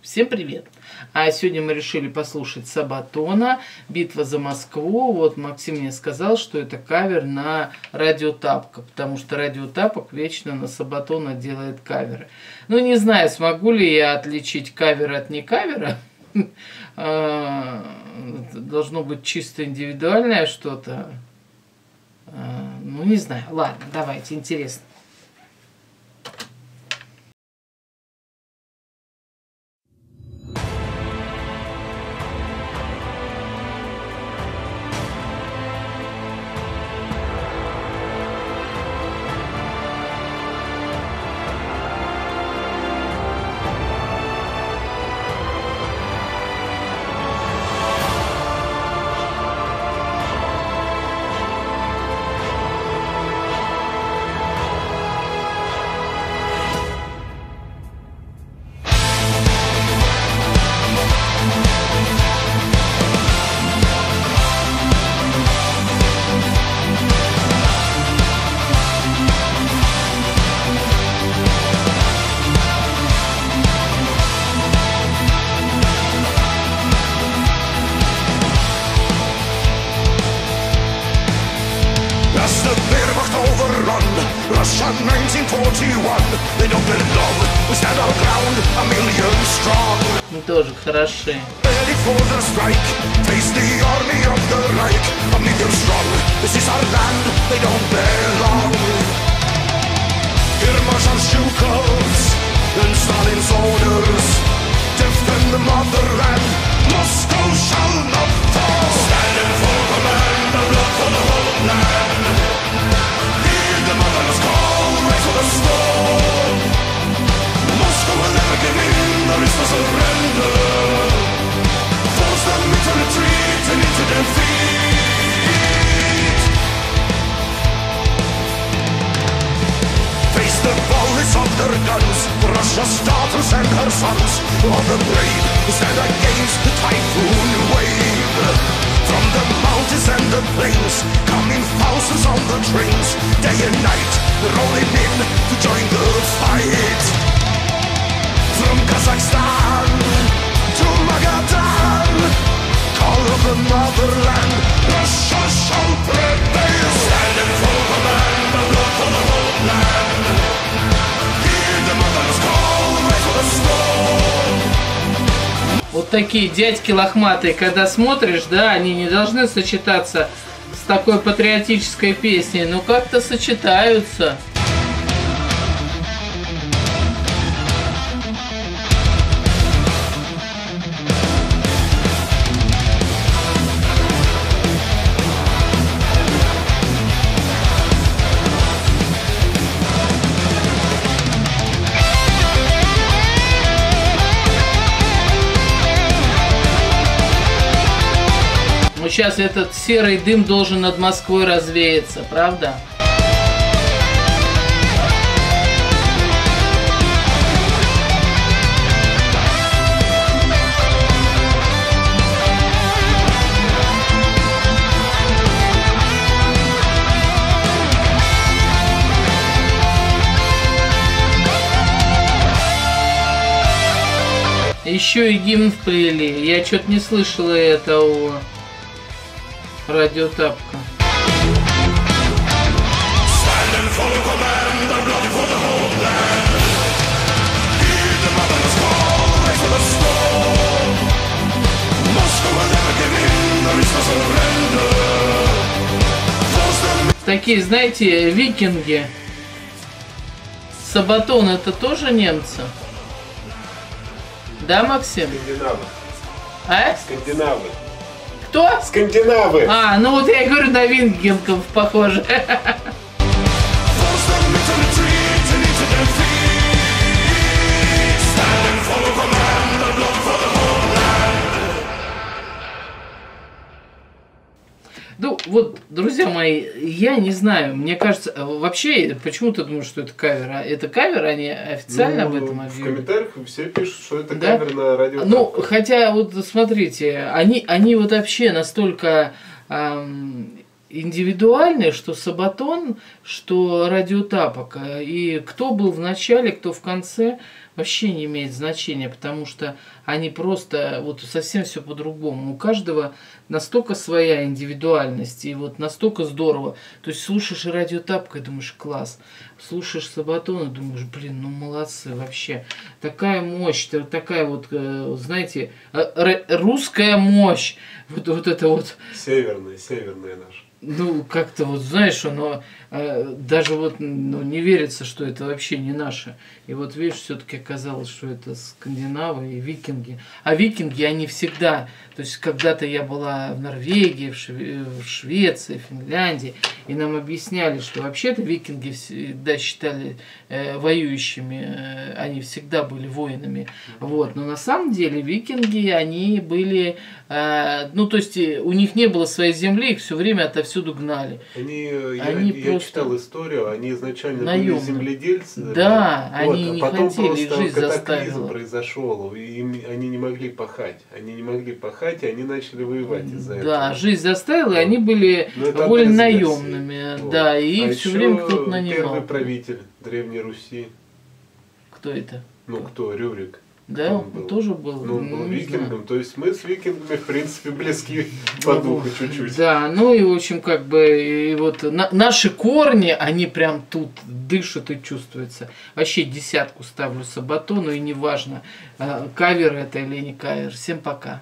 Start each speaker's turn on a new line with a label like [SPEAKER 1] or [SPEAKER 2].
[SPEAKER 1] Всем привет! А сегодня мы решили послушать Сабатона «Битва за Москву». Вот Максим мне сказал, что это кавер на Радио Тапка, потому что Радио Тапок вечно на Сабатона делает каверы. Ну, не знаю, смогу ли я отличить кавер от не кавера. А, должно быть чисто индивидуальное что-то. А, ну, не знаю. Ладно, давайте, интересно.
[SPEAKER 2] Russia 1941 They don't belong, we stand our ground A million strong
[SPEAKER 1] Тоже хороши
[SPEAKER 2] Ready for the strike Face the army of the Reich A million strong This is our land, they don't belong Here march our Shukovs And Stalin's orders Defend the motherland Moscow shall not daughters and her sons All the brave stand against the typhoon wave. From the mountains and the plains Coming thousands on the trains Day and night rolling in to join the fight
[SPEAKER 1] Такие дядьки лохматые, когда смотришь, да, они не должны сочетаться с такой патриотической песней, но как-то сочетаются. Сейчас этот серый дым должен над Москвой развеяться, правда? Еще и гимн вплели. Я что-то не слышала этого.
[SPEAKER 2] Force them
[SPEAKER 1] Такие, знаете, викинги. Сабатон это тоже немцы? Да, Максим?
[SPEAKER 3] Скандинавы.
[SPEAKER 1] А?
[SPEAKER 3] Скандинавы.
[SPEAKER 1] Кто?
[SPEAKER 3] Скандинавы.
[SPEAKER 1] А, ну вот я и говорю, на викингов похоже. вот, друзья мои, я не знаю, мне кажется, э, вообще, почему ты думаешь, что это кавер? А Это кавер, они официально об
[SPEAKER 3] Ну,
[SPEAKER 1] этом
[SPEAKER 3] В
[SPEAKER 1] объявили?
[SPEAKER 3] комментариях все пишут, что это
[SPEAKER 1] Да?
[SPEAKER 3] кавер на радио.
[SPEAKER 1] Ну, хотя, вот смотрите, они, они вот вообще настолько ам, индивидуальны, что Сабатон, что Радио Тапок. И кто был в начале, кто в конце, вообще не имеет значения, потому что они просто вот совсем все по-другому. У каждого настолько своя индивидуальность, и вот настолько здорово. То есть слушаешь радио Тапка и думаешь, класс. Слушаешь Сабатон и думаешь, блин, ну молодцы вообще. Такая мощь, такая вот, э, знаете, э, русская мощь. Вот, вот это вот.
[SPEAKER 3] Северная, северная наша.
[SPEAKER 1] Ну, как-то вот, знаешь, оно э, даже вот ну, не верится, что это вообще не наше. И вот видишь, все-таки оказалось, что это скандинавы и викинги. А викинги, они всегда, то есть когда-то я была в Норвегии, в, Шве в Швеции, в Финляндии, и нам объясняли, что вообще-то викинги всегда считали э, воюющими, э, они всегда были воинами. Вот. Но на самом деле викинги, они были, э, ну то есть у них не было своей земли, их все время отовсюду гнали.
[SPEAKER 3] Они, они я, я читал историю, они изначально наемные. были земледельцы.
[SPEAKER 1] Да, вот, они не
[SPEAKER 3] а потом
[SPEAKER 1] хотели,
[SPEAKER 3] просто
[SPEAKER 1] жизнь заставила.
[SPEAKER 3] произошел, и они не могли пахать. Они не могли пахать, и они начали воевать из-за
[SPEAKER 1] да,
[SPEAKER 3] этого.
[SPEAKER 1] Да, жизнь заставила, и они были довольно наемными. Вот. Да, и их а все время кто-то нанимал.
[SPEAKER 3] первый правитель Древней Руси.
[SPEAKER 1] Кто это?
[SPEAKER 3] Ну, кто? Рюрик.
[SPEAKER 1] Да, он был. тоже был.
[SPEAKER 3] Ну, он был ну, викингом. То есть мы с викингами, в принципе, близки по ну, духу чуть-чуть.
[SPEAKER 1] Да, ну и, в общем, как бы, и вот на, наши корни, они прям тут дышат и чувствуются. Вообще десятку ставлю Сабатону, и неважно, э, кавер это или не кавер. Всем пока.